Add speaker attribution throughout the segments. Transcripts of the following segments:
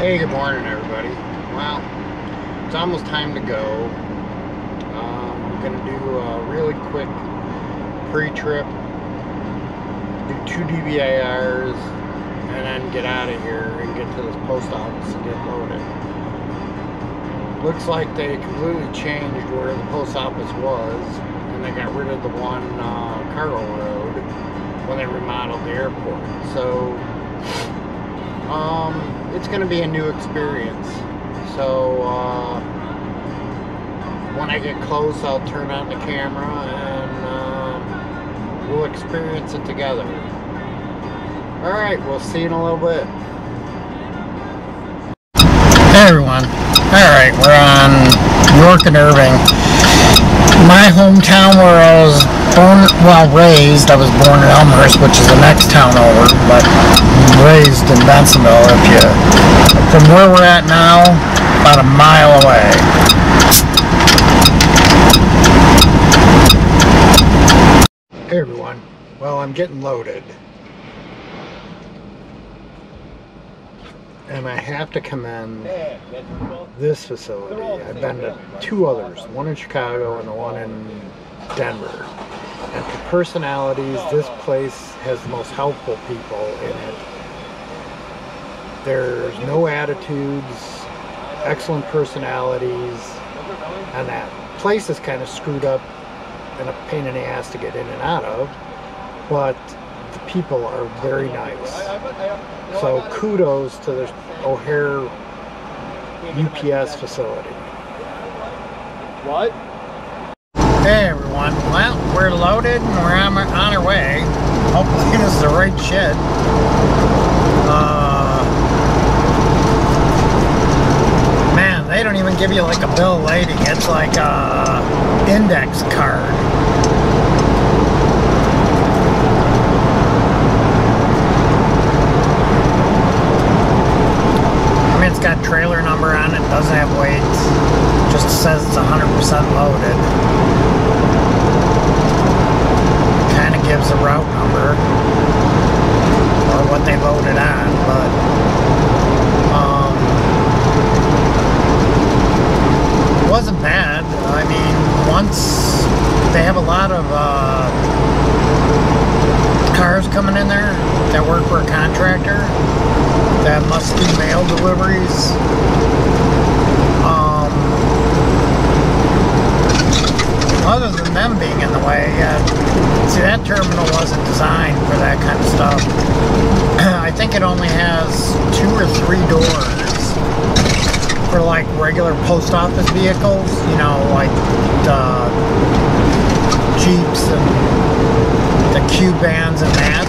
Speaker 1: Hey, good morning, everybody. Well, it's almost time to go. Um, I'm going to do a really quick pre-trip, do two DVIRs, and then get out of here and get to this post office and get loaded. Looks like they completely changed where the post office was, and they got rid of the one uh, cargo road when they remodeled the airport. So, um, it's going to be a new experience. So, uh, when I get close, I'll turn on the camera and uh, we'll experience it together. Alright, we'll see you in a little bit. Hey everyone. Alright, we're on York and Irving. My hometown where I was born, well, raised. I was born in Elmhurst, which is the next town over, but raised in Bensenville. If you, from where we're at now, about a mile away. Hey everyone. Well, I'm getting loaded. And I have to commend this facility. I've been to two others, one in Chicago and the one in Denver. And for personalities, this place has the most helpful people in it. There's no attitudes, excellent personalities, and that place is kind of screwed up and a pain in the ass to get in and out of, but the people are very nice. So kudos to the O'Hare UPS facility.
Speaker 2: What?
Speaker 1: Hey everyone, well, we're loaded and we're on, on our way. Hopefully this is the right shit. Uh, man, they don't even give you like a bill of lading. It's like a index card. I mean, it's got trailer number on it, doesn't have weight. Just says it's 100% loaded. Kind of gives a route number or what they loaded on, but um, wasn't bad. I mean, once they have a lot of uh, cars coming in there that work for a contractor that must do mail deliveries. Um, other than them being in the way, uh, see that terminal wasn't designed for that kind of stuff. I think it only has two or three doors for like regular post office vehicles, you know, like the Jeeps and the Q vans and that.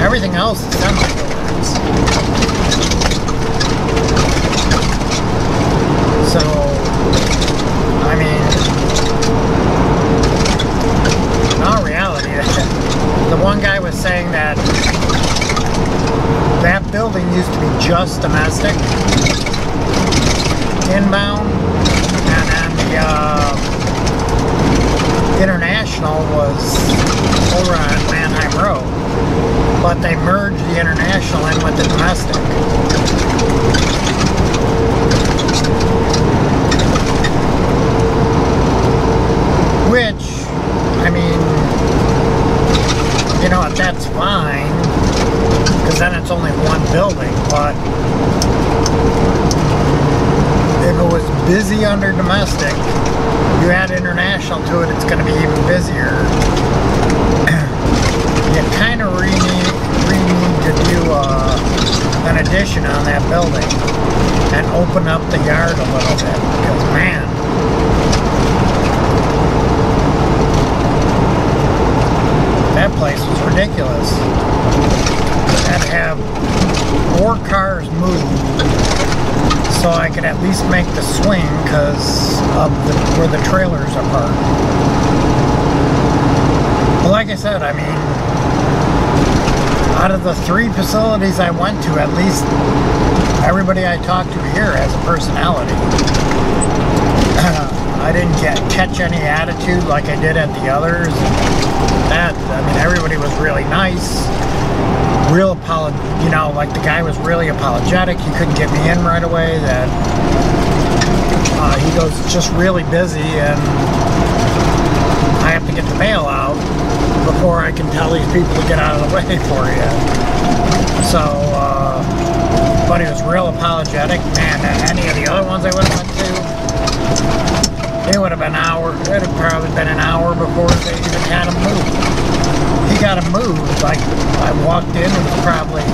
Speaker 1: Everything else is semi doors. So, I mean, in all reality, the one guy was saying that that building used to be just domestic, inbound, and then the uh, international was over on Mannheim Road. But they merged the international in with the domestic. Which, I mean, you know what, that's fine, because then it's only one but if it was busy under domestic, you add international to it, it's going to be even busier. you kind of re need, re need to do uh, an addition on that building and open up the yard a little bit, because man, that place was ridiculous. To have four cars move so I could at least make the swing because of the, where the trailers are parked. But like I said, I mean, out of the three facilities I went to, at least everybody I talked to here has a personality. I didn't get, catch any attitude like I did at the others. That, I mean, everybody was really nice. Real apolog you know, like the guy was really apologetic. He couldn't get me in right away. That uh, he goes, just really busy and I have to get the mail out before I can tell these people to get out of the way for you. So, uh, but he was real apologetic. Man, any of the other ones I would have went to, it would have been an hour. It would have probably been an hour before they even had him moved. He got him moved. Like I walked in, it was probably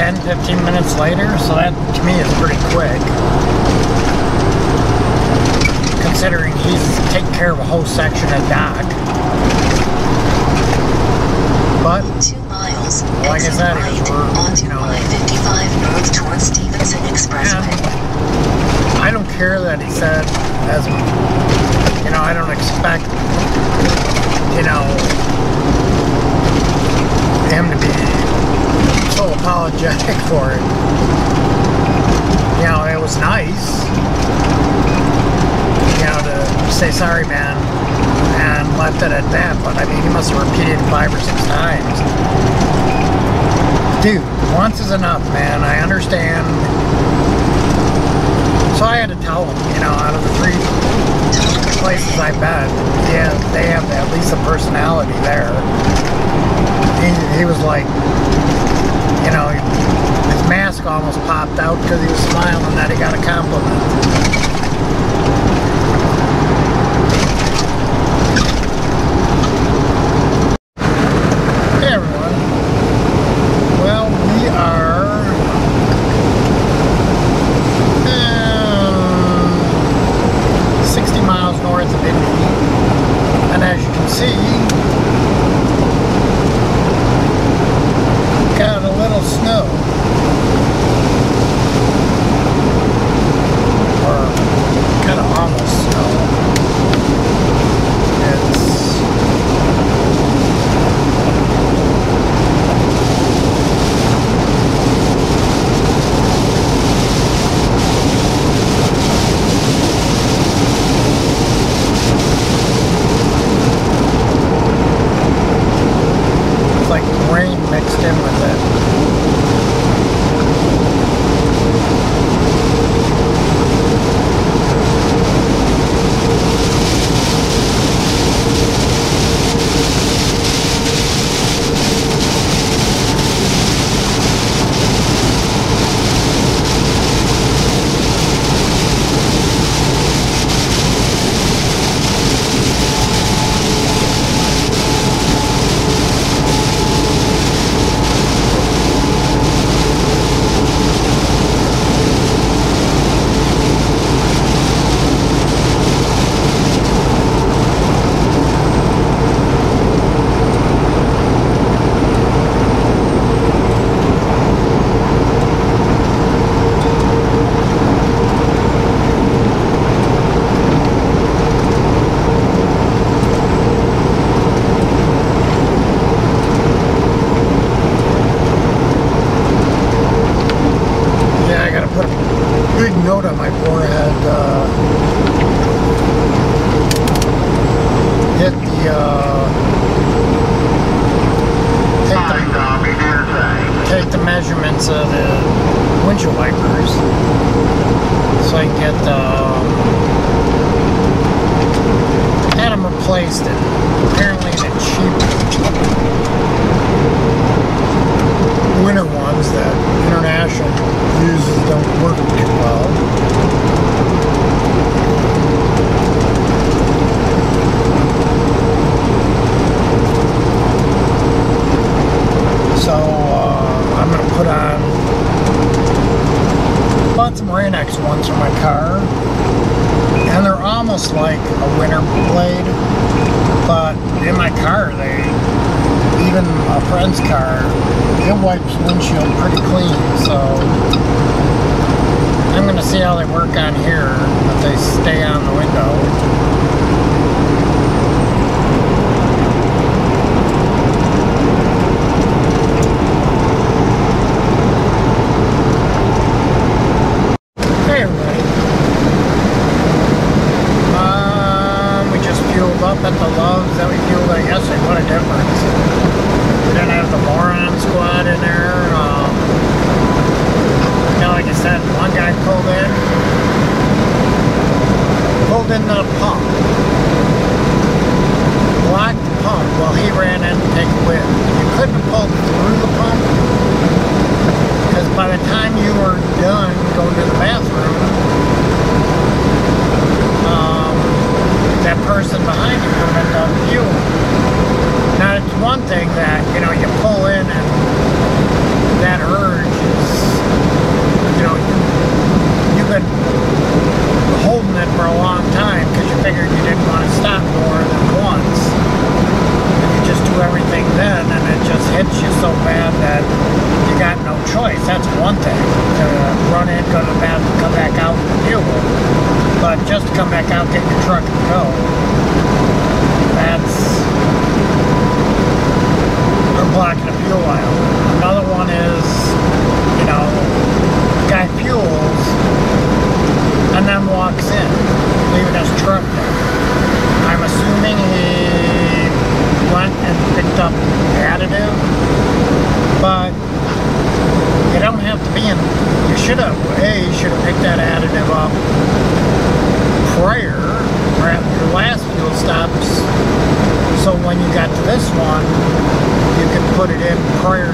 Speaker 1: 10, 15 minutes later. So that to me is pretty quick considering he's taking care of a whole section of dock. But
Speaker 2: Two miles.
Speaker 1: like I said,
Speaker 2: right
Speaker 1: we're, you know,
Speaker 2: I-55 north towards Stevenson Expressway.
Speaker 1: I don't care that he said as you know, I don't expect you know him to be so apologetic for it. You know, it was nice. You know, to say sorry man and left it at that, but I mean he must have repeated it five or six times. Dude, once is enough, man. I understand so I had to tell him, you know, out of the three places I've been, yeah, they have at least a personality there. He, he was like, you know, his mask almost popped out because he was smiling that he got a compliment. Like a winter blade, but in my car they even a friend's car, it wipes windshield pretty clean. So I'm gonna see how they work on here if they stay on the window. It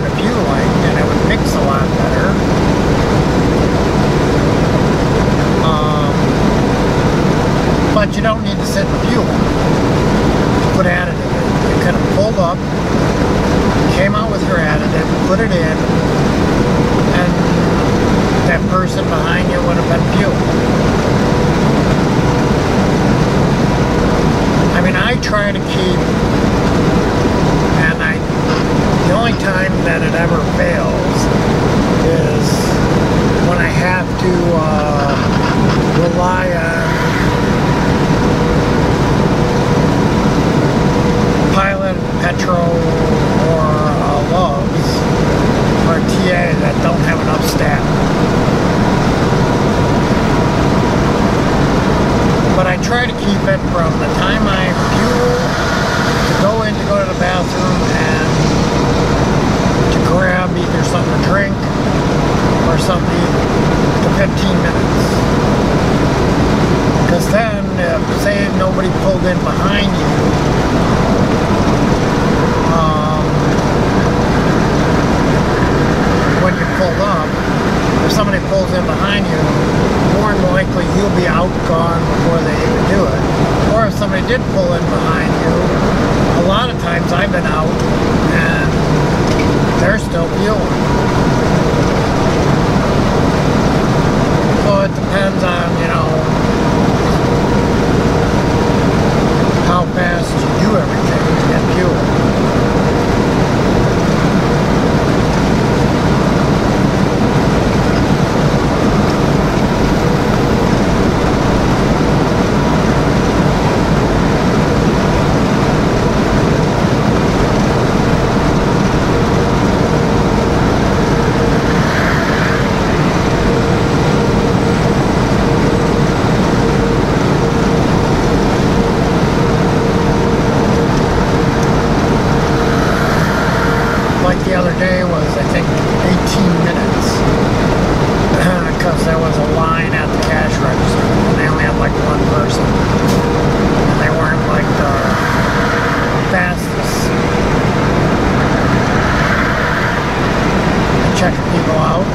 Speaker 1: out.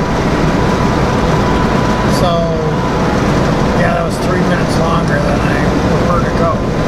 Speaker 1: So, yeah, that was three minutes longer than I prefer to go.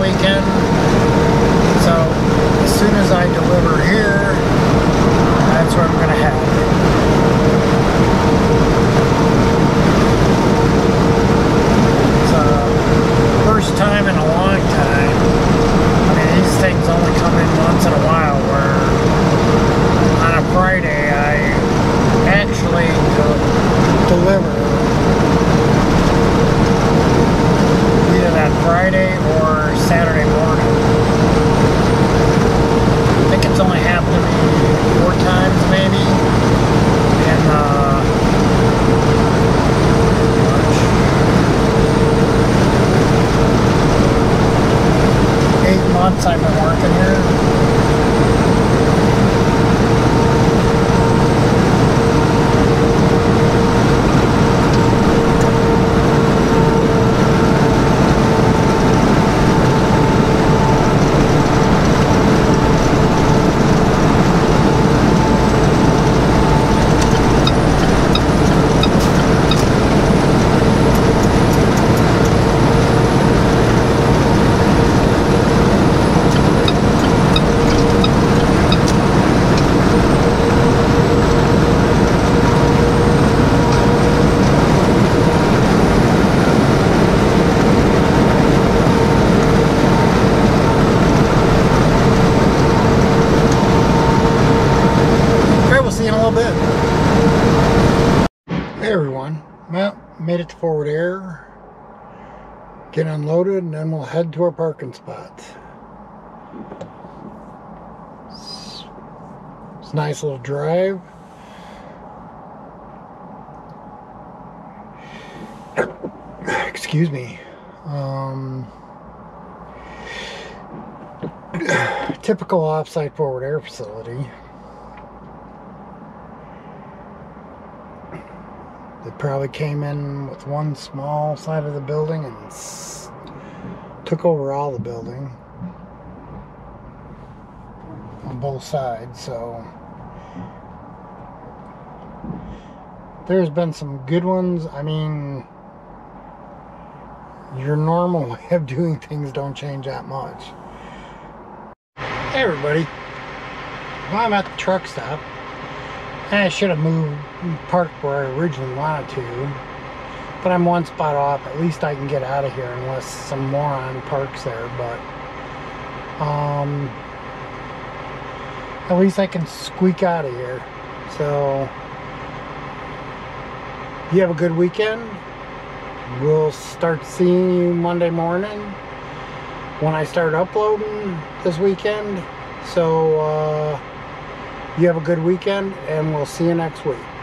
Speaker 1: Weekend. So as soon as I deliver here, that's where I'm gonna head. It's uh, first time in a long time. I mean, these things only come in once in a while. Where on a Friday I actually deliver either that Friday or Saturday morning. I think it's only happened four times maybe. In uh, March. eight months I've been working here. Okay, we'll see you in a little bit. Hey everyone. Well, made it to forward air. Get unloaded and then we'll head to our parking spot. It's, a nice little drive. Excuse me. Um, typical offsite forward air facility. Probably came in with one small side of the building and took over all the building on both sides. So there's been some good ones. I mean, your normal way of doing things don't change that much. Hey everybody. Well, I'm at the truck stop. I should have moved parked where I originally wanted to. But I'm one spot off. At least I can get out of here unless some moron parks there. But um, at least I can squeak out of here. So you have a good weekend. we'll start seeing you Monday morning when I start uploading this weekend. So uh, you have a good weekend, and we'll see you next week.